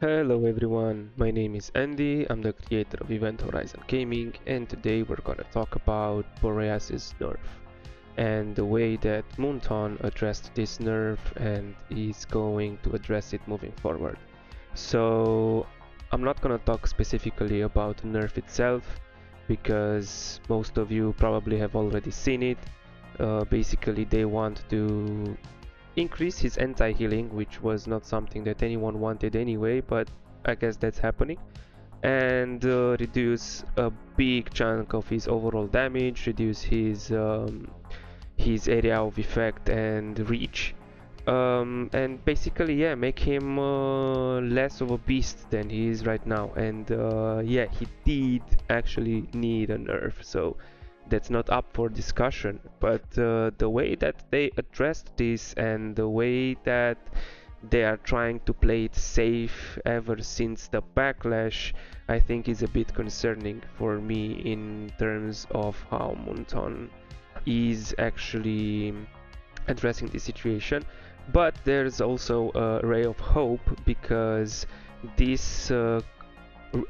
Hello everyone, my name is Andy, I'm the creator of Event Horizon Gaming and today we're gonna talk about Boreas's nerf and the way that Moonton addressed this nerf and is going to address it moving forward. So I'm not gonna talk specifically about the nerf itself because most of you probably have already seen it. Uh, basically they want to increase his anti-healing, which was not something that anyone wanted anyway, but I guess that's happening. And uh, reduce a big chunk of his overall damage, reduce his um, his area of effect and reach. Um, and basically, yeah, make him uh, less of a beast than he is right now. And uh, yeah, he did actually need a nerf, so that's not up for discussion but uh, the way that they addressed this and the way that they are trying to play it safe ever since the backlash I think is a bit concerning for me in terms of how Moonton is actually addressing the situation. But there's also a ray of hope because this uh,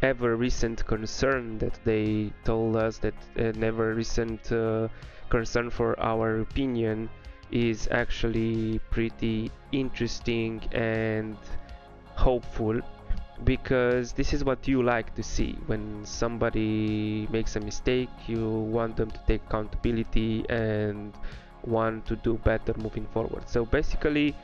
ever recent concern that they told us that an ever recent uh, concern for our opinion is actually pretty interesting and hopeful because this is what you like to see. When somebody makes a mistake you want them to take accountability and want to do better moving forward. So basically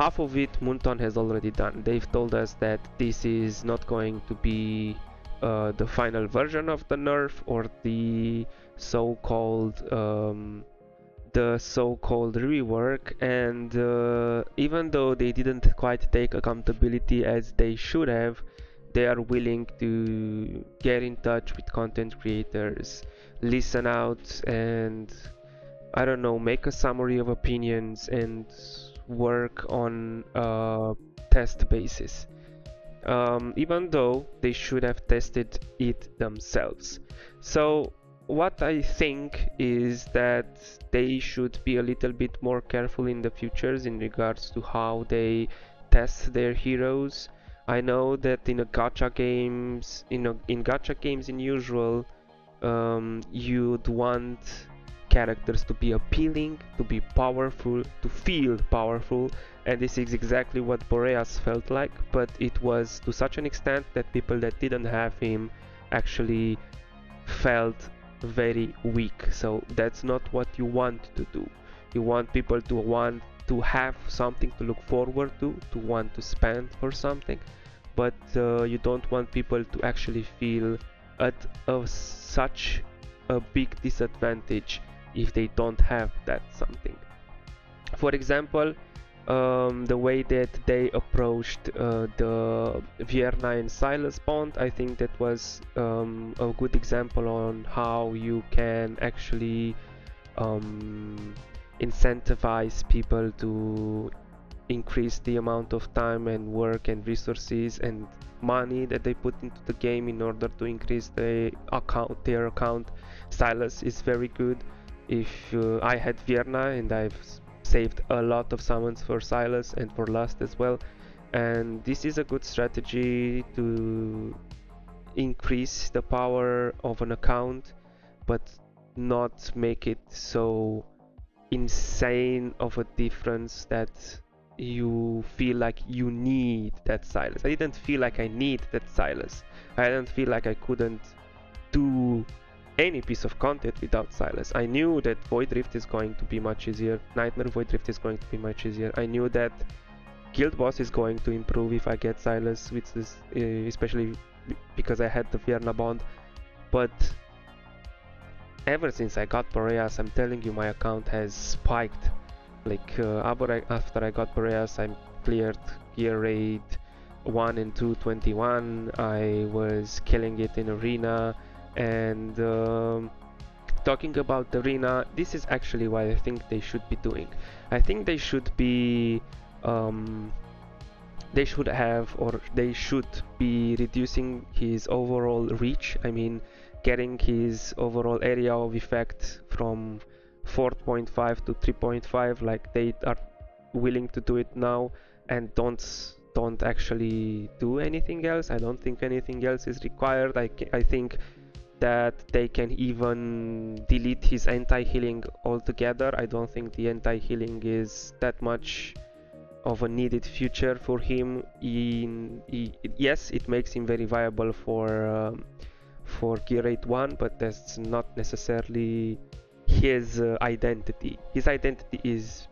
half of it Moonton has already done. They've told us that this is not going to be uh, the final version of the nerf or the so-called um, the so-called rework and uh, even though they didn't quite take accountability as they should have they are willing to get in touch with content creators listen out and I don't know make a summary of opinions and work on a test basis. Um, even though they should have tested it themselves. So what I think is that they should be a little bit more careful in the futures in regards to how they test their heroes. I know that in a gacha games, in a, in gacha games in usual, um, you'd want characters to be appealing, to be powerful, to feel powerful, and this is exactly what Boreas felt like, but it was to such an extent that people that didn't have him actually felt very weak. So that's not what you want to do. You want people to want to have something to look forward to, to want to spend for something, but uh, you don't want people to actually feel at a, such a big disadvantage if they don't have that something. For example, um, the way that they approached uh, the Vierna and Silas bond, I think that was um, a good example on how you can actually um, incentivize people to increase the amount of time and work and resources and money that they put into the game in order to increase the account their account Silas is very good if uh, I had Vierna and I've saved a lot of summons for Silas and for Lust as well and this is a good strategy to increase the power of an account but not make it so insane of a difference that you feel like you need that Silas. I didn't feel like I need that Silas. I didn't feel like I couldn't do any piece of content without Sylas. I knew that Void Rift is going to be much easier, Nightmare Void Rift is going to be much easier. I knew that Guild Boss is going to improve if I get Sylas, which is uh, especially because I had the Vierna bond. But ever since I got Boreas, I'm telling you, my account has spiked. Like uh, after I got Boreas, I cleared gear raid 1 and 221. I was killing it in arena and um, talking about the arena this is actually what I think they should be doing I think they should be um, they should have or they should be reducing his overall reach I mean getting his overall area of effect from 4.5 to 3.5 like they are willing to do it now and don't don't actually do anything else. I don't think anything else is required. I, I think that they can even delete his anti-healing altogether. I don't think the anti-healing is that much of a needed future for him. In, yes, it makes him very viable for um, for Gear 8 1, but that's not necessarily his uh, identity. His identity is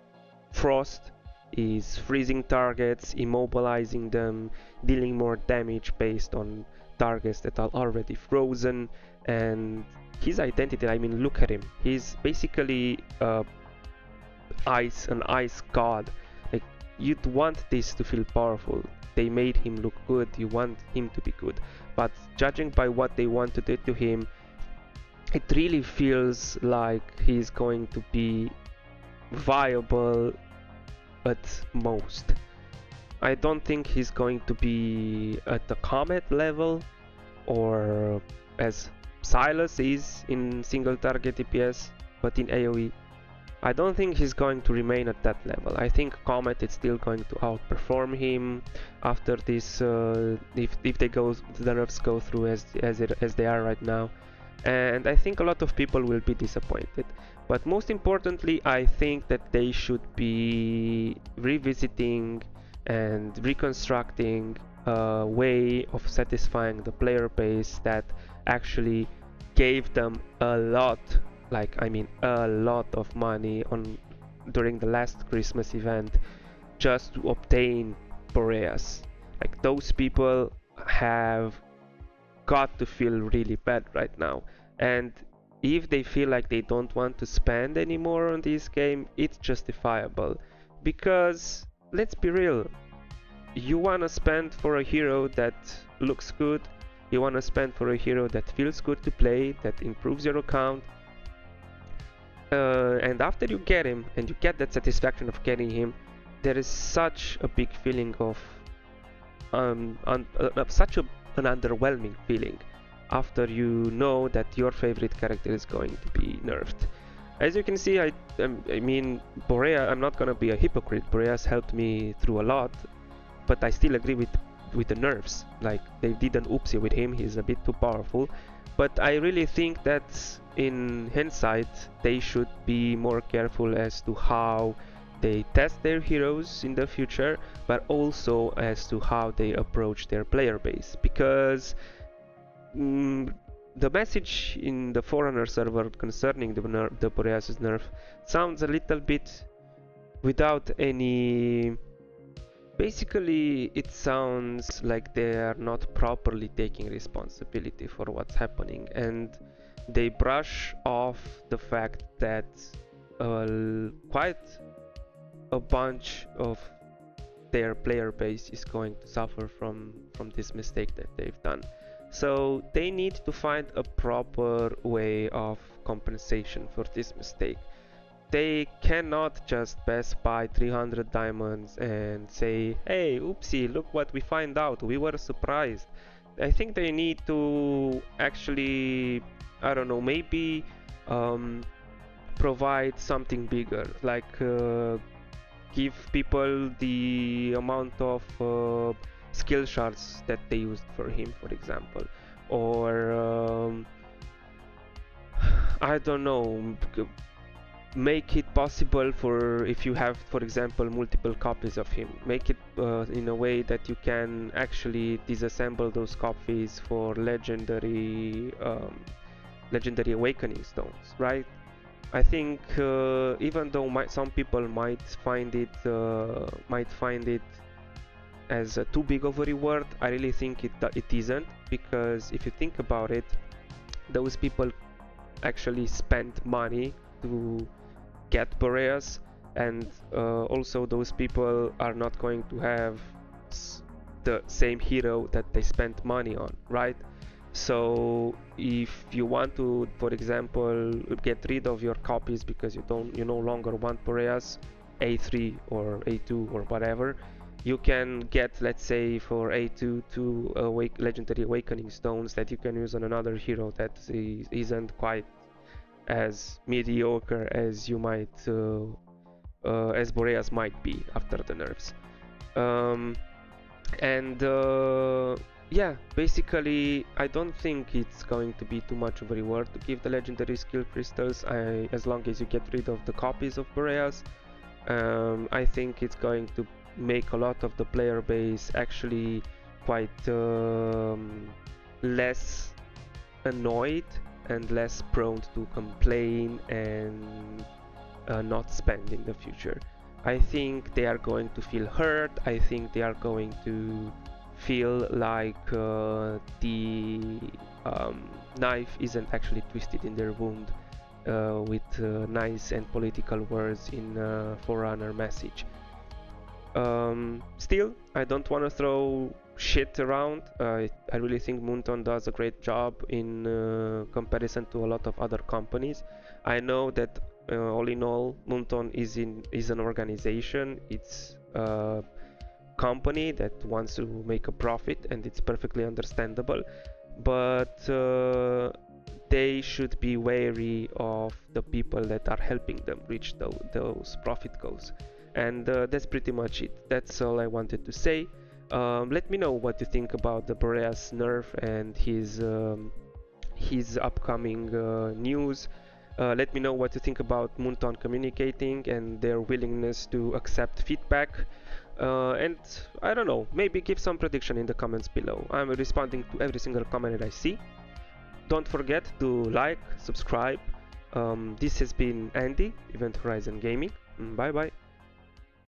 Frost, is freezing targets, immobilizing them, dealing more damage based on targets that are already frozen, and his identity, I mean, look at him. He's basically uh, ice, an ice god. Like, you'd want this to feel powerful. They made him look good, you want him to be good. But judging by what they want to do to him, it really feels like he's going to be viable at most. I don't think he's going to be at the Comet level or as Silas is in single target DPS, but in AoE. I don't think he's going to remain at that level. I think Comet is still going to outperform him after this, uh, if, if they go, the nerfs go through as, as, it, as they are right now and I think a lot of people will be disappointed. But most importantly, I think that they should be revisiting and reconstructing a way of satisfying the player base that actually gave them a lot, like I mean a lot of money on during the last Christmas event just to obtain Boreas. Like those people have got to feel really bad right now. And if they feel like they don't want to spend anymore on this game, it's justifiable. Because let's be real, you want to spend for a hero that looks good, you want to spend for a hero that feels good to play, that improves your account. Uh, and after you get him and you get that satisfaction of getting him, there is such a big feeling of um, uh, such a an underwhelming feeling after you know that your favorite character is going to be nerfed. As you can see, I, um, I mean, Borea, I'm not gonna be a hypocrite. Borea's helped me through a lot, but I still agree with with the nerfs. Like they did an oopsie with him. He's a bit too powerful. But I really think that in hindsight, they should be more careful as to how they test their heroes in the future, but also as to how they approach their player base. Because mm, the message in the Forerunner server concerning the, the Boreas' nerf sounds a little bit without any... Basically, it sounds like they are not properly taking responsibility for what's happening and they brush off the fact that uh, quite a bunch of their player base is going to suffer from from this mistake that they've done so they need to find a proper way of compensation for this mistake. They cannot just pass by 300 diamonds and say hey oopsie look what we find out. We were surprised. I think they need to actually i don't know maybe um, provide something bigger like uh, give people the amount of uh, skill shards that they used for him, for example, or um, I don't know, make it possible for if you have, for example, multiple copies of him, make it uh, in a way that you can actually disassemble those copies for legendary, um, legendary awakening stones, right? I think uh, even though my, some people might find it uh, might find it as too big of a reward, I really think it it isn't because if you think about it, those people actually spent money to get Boreas, and uh, also those people are not going to have the same hero that they spent money on, right? so if you want to for example get rid of your copies because you don't you no longer want Boreas A3 or A2 or whatever you can get let's say for A2 two awake legendary awakening stones that you can use on another hero that is, isn't quite as mediocre as you might uh, uh, as Boreas might be after the nerfs um, and uh, yeah basically I don't think it's going to be too much of a reward to give the legendary skill crystals. I, as long as you get rid of the copies of Boreas um, I think it's going to make a lot of the player base actually quite um, less annoyed and less prone to complain and uh, not spend in the future. I think they are going to feel hurt. I think they are going to feel like uh, the um, knife isn't actually twisted in their wound uh, with uh, nice and political words in uh, Forerunner message. Um, still, I don't want to throw shit around. I really think Moonton does a great job in uh, comparison to a lot of other companies. I know that uh, all in all, Moonton is in is an organization. It's a company that wants to make a profit, and it's perfectly understandable. But uh, they should be wary of the people that are helping them reach the, those profit goals. And uh, that's pretty much it. That's all I wanted to say. Um, let me know what you think about the Boreas nerf and his um, his upcoming uh, news. Uh, let me know what you think about Moonton communicating and their willingness to accept feedback. Uh, and I don't know, maybe give some prediction in the comments below. I'm responding to every single comment that I see. Don't forget to like, subscribe. Um, this has been Andy, Event Horizon Gaming. Bye bye.